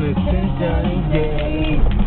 trying to think yeah.